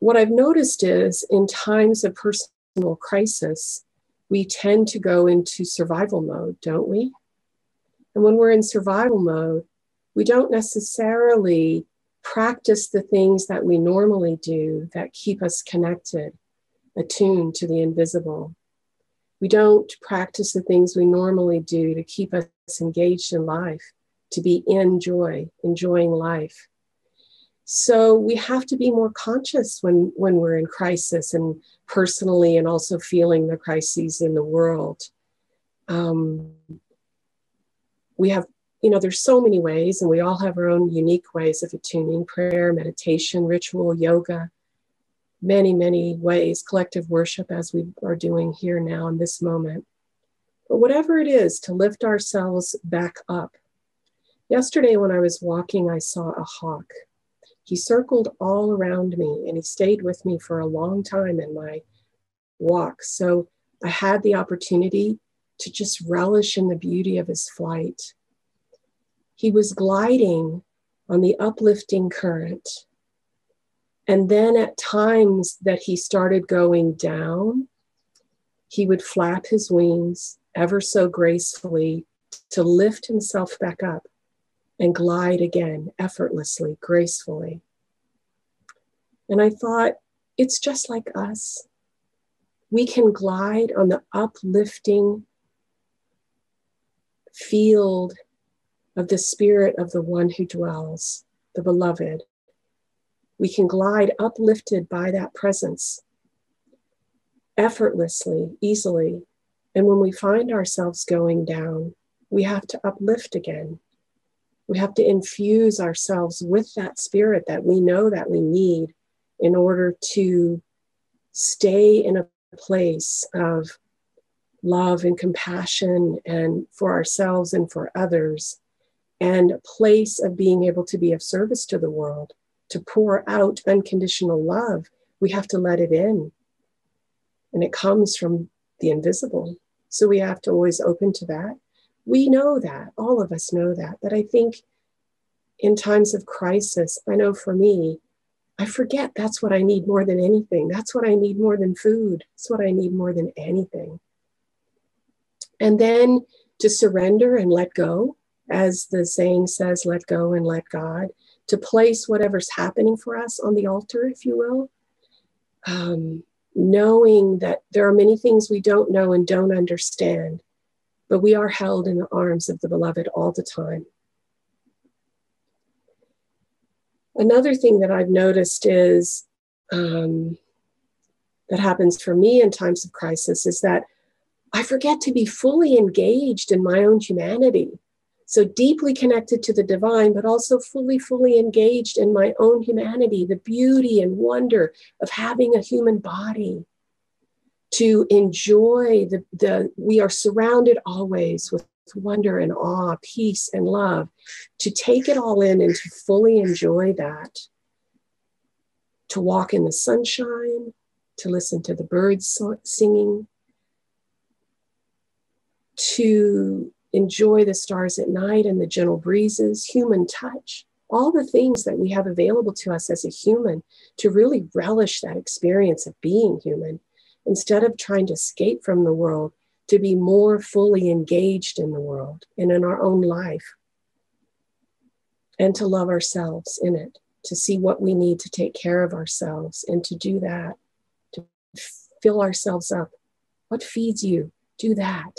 what I've noticed is in times of personal crisis, we tend to go into survival mode, don't we? And when we're in survival mode, we don't necessarily practice the things that we normally do that keep us connected, attuned to the invisible. We don't practice the things we normally do to keep us engaged in life, to be in joy, enjoying life. So we have to be more conscious when, when we're in crisis and personally, and also feeling the crises in the world. Um, we have, you know, there's so many ways, and we all have our own unique ways of attuning prayer, meditation, ritual, yoga, many, many ways, collective worship, as we are doing here now in this moment. But whatever it is to lift ourselves back up. Yesterday, when I was walking, I saw a hawk he circled all around me and he stayed with me for a long time in my walk. So I had the opportunity to just relish in the beauty of his flight. He was gliding on the uplifting current. And then at times that he started going down, he would flap his wings ever so gracefully to lift himself back up and glide again effortlessly, gracefully. And I thought, it's just like us. We can glide on the uplifting field of the spirit of the one who dwells, the beloved. We can glide uplifted by that presence effortlessly, easily. And when we find ourselves going down, we have to uplift again we have to infuse ourselves with that spirit that we know that we need in order to stay in a place of love and compassion and for ourselves and for others and a place of being able to be of service to the world to pour out unconditional love we have to let it in. And it comes from the invisible. So we have to always open to that. We know that, all of us know that. But I think in times of crisis, I know for me, I forget that's what I need more than anything. That's what I need more than food. That's what I need more than anything. And then to surrender and let go, as the saying says, let go and let God, to place whatever's happening for us on the altar, if you will. Um, knowing that there are many things we don't know and don't understand, but we are held in the arms of the beloved all the time. Another thing that I've noticed is um, that happens for me in times of crisis is that I forget to be fully engaged in my own humanity. So deeply connected to the divine, but also fully, fully engaged in my own humanity, the beauty and wonder of having a human body, to enjoy the, the we are surrounded always with wonder and awe, peace and love, to take it all in and to fully enjoy that, to walk in the sunshine, to listen to the birds singing, to enjoy the stars at night and the gentle breezes, human touch, all the things that we have available to us as a human to really relish that experience of being human instead of trying to escape from the world, to be more fully engaged in the world and in our own life, and to love ourselves in it, to see what we need to take care of ourselves, and to do that, to fill ourselves up. What feeds you? Do that.